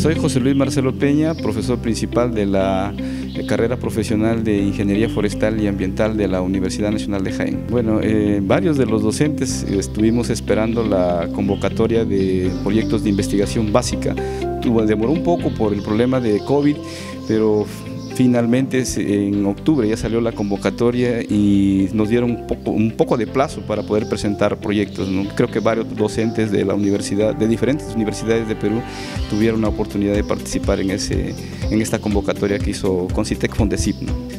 Soy José Luis Marcelo Peña, profesor principal de la eh, carrera profesional de Ingeniería Forestal y Ambiental de la Universidad Nacional de Jaén. Bueno, eh, varios de los docentes estuvimos esperando la convocatoria de proyectos de investigación básica. demoró un poco por el problema de COVID, pero Finalmente en octubre ya salió la convocatoria y nos dieron un poco, de plazo para poder presentar proyectos. Creo que varios docentes de la universidad, de diferentes universidades de Perú, tuvieron la oportunidad de participar en, esta convocatoria que hizo Concitec Fondecip.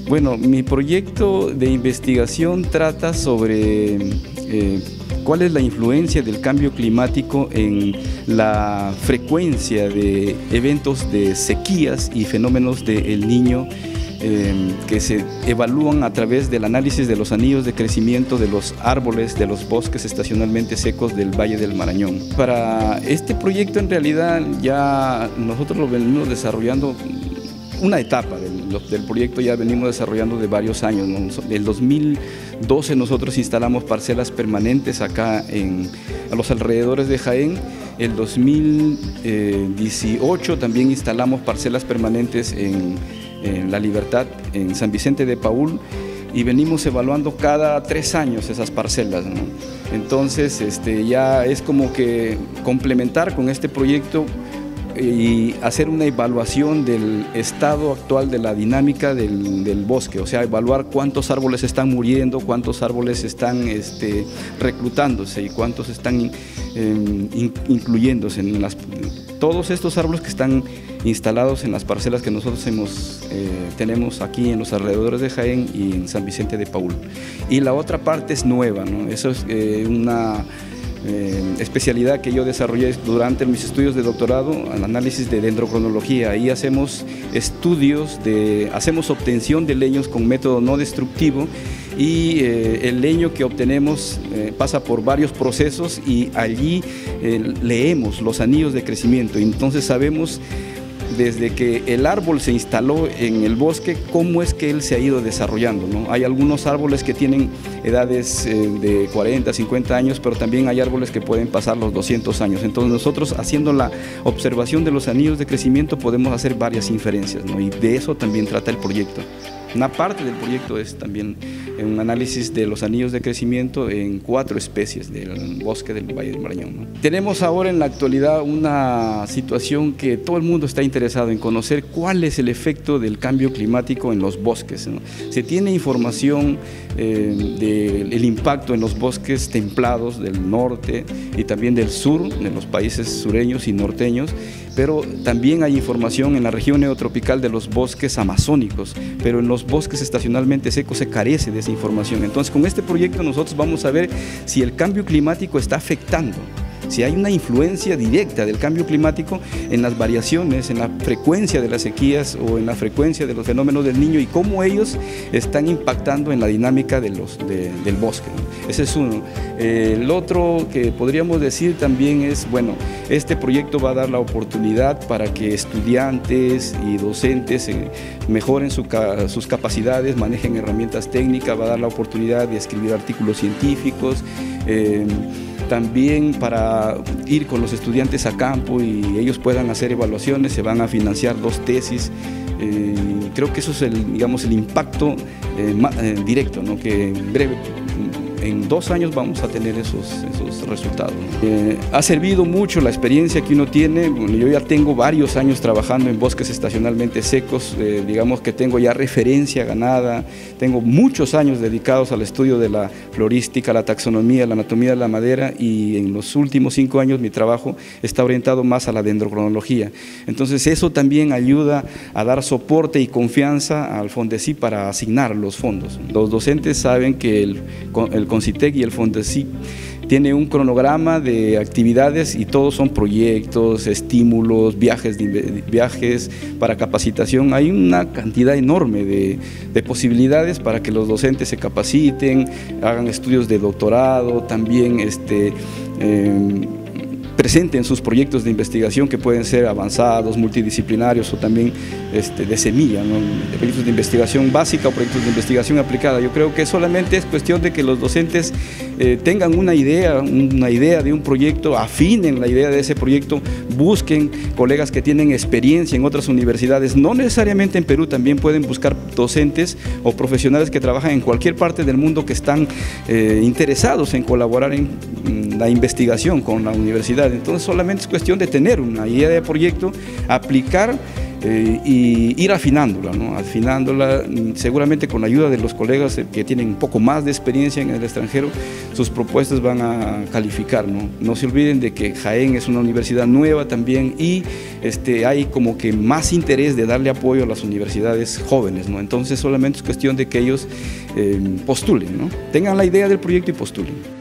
Bueno, mi proyecto de investigación trata sobre eh, cuál es la influencia del cambio climático en la frecuencia de eventos de sequías y fenómenos del niño em, que se evalúan a través del análisis de los anillos de crecimiento de los árboles de los bosques estacionalmente secos del Valle del Marañón. Para este proyecto en realidad ya nosotros lo venimos desarrollando una etapa del, proyecto ya venimos desarrollando de varios años. En el 2012 nosotros instalamos parcelas permanentes acá en, a los alrededores de Jaén. El 2018 también instalamos parcelas permanentes en, La Libertad, en San Vicente de Paul y venimos evaluando cada tres años esas parcelas. Entonces este, ya es como que complementar con este proyecto y hacer una evaluación del estado actual de la dinámica del, bosque, o sea, evaluar cuántos árboles están muriendo, cuántos árboles están este, reclutándose y cuántos están em, incluyéndose en las, todos estos árboles que están instalados en las parcelas que nosotros hemos, eh, tenemos aquí en los alrededores de Jaén y en San Vicente de Paul. Y la otra parte es nueva, ¿no? eso es eh, una eh, especialidad que yo desarrollé durante mis estudios de doctorado, el análisis de dendrocronología. Ahí hacemos estudios, de, hacemos obtención de leños con método no destructivo y eh, el leño que obtenemos eh, pasa por varios procesos y allí leemos los anillos de crecimiento. Entonces sabemos desde que el árbol se instaló en el bosque, cómo es que él se ha ido desarrollando. Hay algunos árboles que tienen edades eh, de 40, 50 años, pero también hay árboles que pueden pasar los 200 años. Entonces nosotros haciendo la observación de los anillos de crecimiento podemos hacer varias inferencias y de eso también trata el proyecto. Una parte del proyecto es también un análisis de los anillos de crecimiento en cuatro especies del bosque del Valle del Marañón. Tenemos ahora en la actualidad una situación que todo el mundo está interesado en conocer cuál es el efecto del cambio climático en los bosques. Se tiene información eh, del impacto en los bosques templados del norte y también del sur, de los países sureños y norteños, pero también hay información en la región neotropical de los bosques amazónicos, pero en los bosques estacionalmente secos se carece de esa información. Entonces con este proyecto nosotros vamos a ver si el cambio climático está afectando si hay una influencia directa del cambio climático en las variaciones, en la frecuencia de las sequías o en la frecuencia de los fenómenos del niño y cómo ellos están impactando en la dinámica del bosque. Ese es uno. El otro que podríamos decir también es, bueno, este proyecto va a dar la oportunidad para que estudiantes y docentes eh, mejoren sus capacidades, manejen herramientas técnicas, va a dar la oportunidad de escribir artículos científicos. Eh, también para ir con los estudiantes a campo y ellos puedan hacer evaluaciones, se van a financiar dos tesis. Eh, creo que eso es el, digamos, el impacto eh, eh, directo, ¿no? que en breve en dos años vamos a tener esos, esos resultados. Eh, ha servido mucho la experiencia que uno tiene, yo ya tengo varios años trabajando en bosques estacionalmente secos, eh, digamos que tengo ya referencia ganada, tengo muchos años dedicados al estudio de la florística, la taxonomía, la anatomía de la madera y en los últimos cinco años mi trabajo está orientado más a la dendrocronología. Entonces eso también ayuda a dar soporte y confianza al Fondesi para asignar los fondos. Los docentes saben que el, el Concitec y el Fondesi tiene un cronograma de actividades y todos son proyectos, estímulos, viajes, viajes para capacitación. Hay una cantidad enorme de, posibilidades para que los docentes se capaciten, hagan estudios de doctorado, también este, em, presenten sus proyectos de investigación que pueden ser avanzados, multidisciplinarios o también este, de semilla, proyectos de investigación básica o proyectos de investigación aplicada. Yo creo que solamente es cuestión de que los docentes eh, tengan una idea, una idea de un proyecto, afinen la idea de ese proyecto, busquen colegas que tienen experiencia en otras universidades, no necesariamente en Perú, también pueden buscar docentes o profesionales que trabajan en cualquier parte del mundo que están eh, interesados en colaborar en la investigación con la universidad. Entonces solamente es cuestión de tener una idea de proyecto, aplicar eh, y ir afinándola, ¿no? afinándola mm, seguramente con la ayuda de los colegas eh, que tienen un poco más de experiencia en el extranjero, sus propuestas van a calificar. No, no se olviden de que Jaén es una universidad nueva también y este, hay como que más interés de darle apoyo a las universidades jóvenes, ¿no? entonces solamente es cuestión de que ellos eh, postulen, ¿no? tengan la idea del proyecto y postulen.